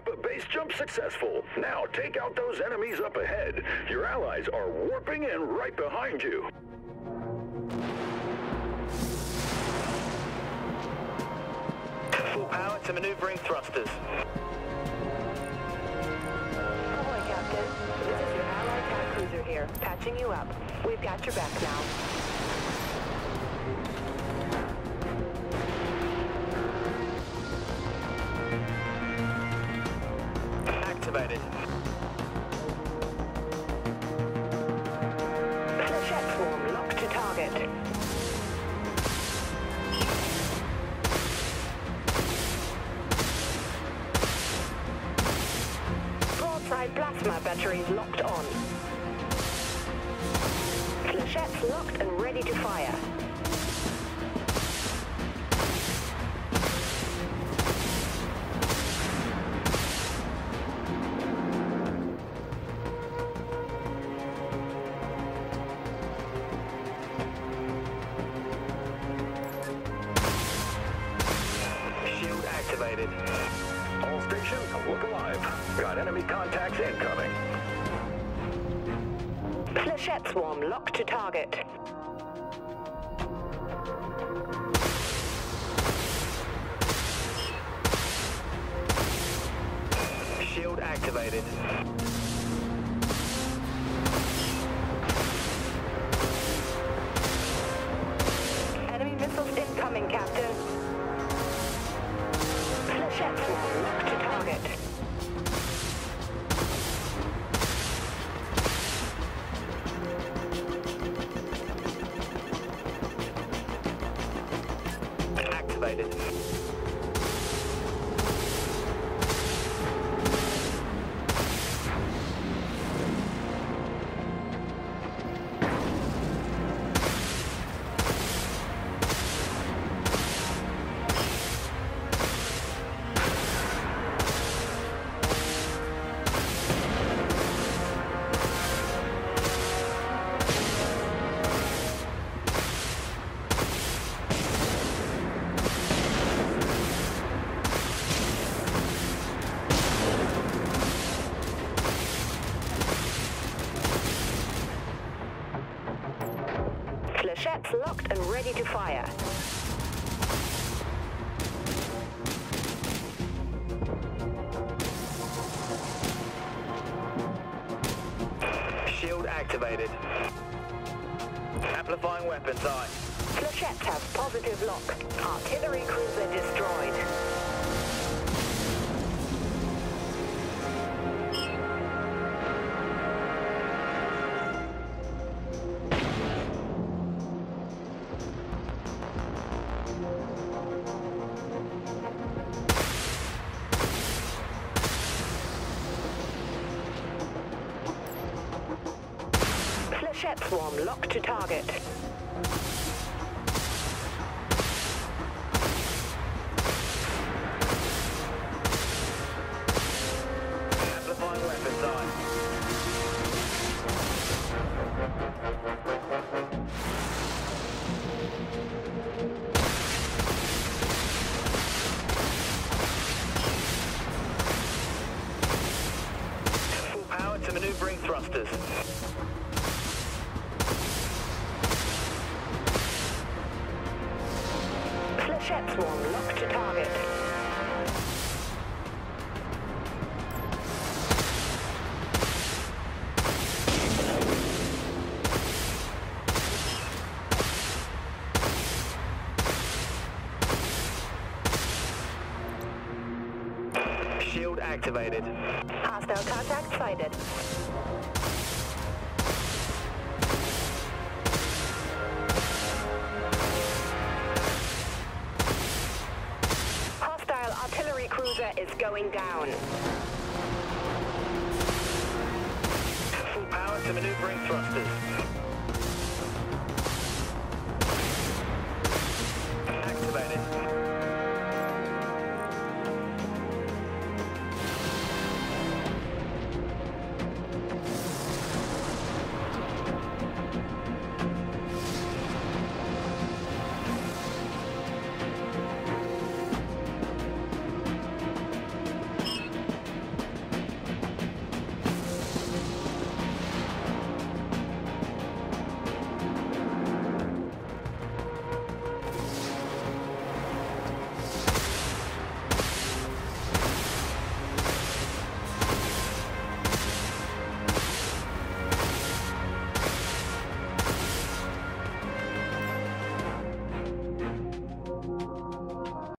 Kappa base jump successful. Now take out those enemies up ahead. Your allies are warping in right behind you. Full power to maneuvering thrusters. Ahoy, Captain. This is your allied attack cruiser here, patching you up. We've got your back now. Plasma batteries locked on. Flechettes locked and ready to fire. Activated. All stations, look alive. Got enemy contacts Flechette swarm locked to target. Shield activated. Locked and ready to fire. Shield activated. Amplifying weapons on. Flechettes have positive lock. Artillery cruiser destroyed. Swarm locked to target. Amplifying weapons on. Full power to maneuvering thrusters. Flechette swarm locked to target. Shield activated. Hostile contact sighted. Going down. Full power to maneuvering thrusters.